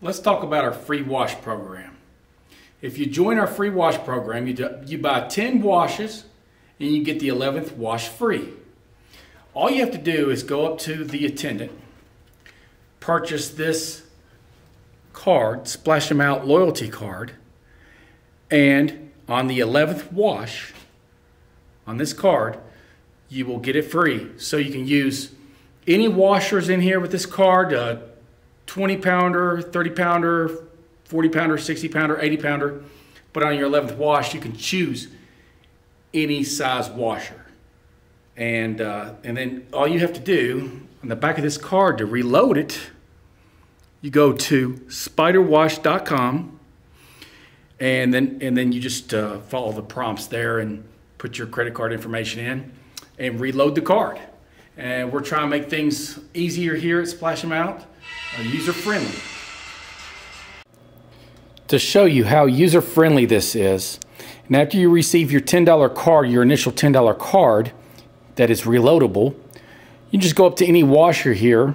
Let's talk about our free wash program. If you join our free wash program, you, do, you buy 10 washes and you get the 11th wash free. All you have to do is go up to the attendant, purchase this card, Splash 'em Out loyalty card, and on the 11th wash on this card, you will get it free. So you can use any washers in here with this card, uh, 20 pounder, 30 pounder, 40 pounder, 60 pounder, 80 pounder. But on your 11th wash, you can choose any size washer. And, uh, and then all you have to do on the back of this card to reload it, you go to spyderwash.com and then, and then you just uh, follow the prompts there and put your credit card information in and reload the card. And we're trying to make things easier here at Splash 'em Out, uh, user friendly. To show you how user friendly this is, and after you receive your $10 card, your initial $10 card that is reloadable, you just go up to any washer here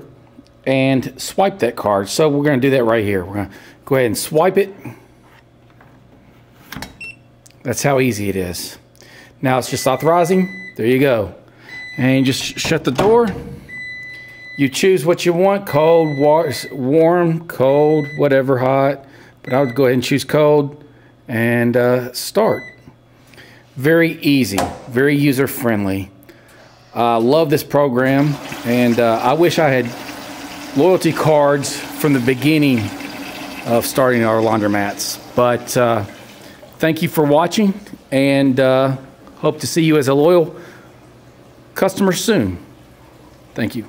and swipe that card. So we're going to do that right here. We're going to go ahead and swipe it. That's how easy it is. Now it's just authorizing. There you go and just shut the door. You choose what you want, cold, warm, cold, whatever, hot. But I would go ahead and choose cold and uh, start. Very easy, very user friendly. I uh, love this program and uh, I wish I had loyalty cards from the beginning of starting our laundromats. But uh, thank you for watching and uh, hope to see you as a loyal customer soon. Thank you.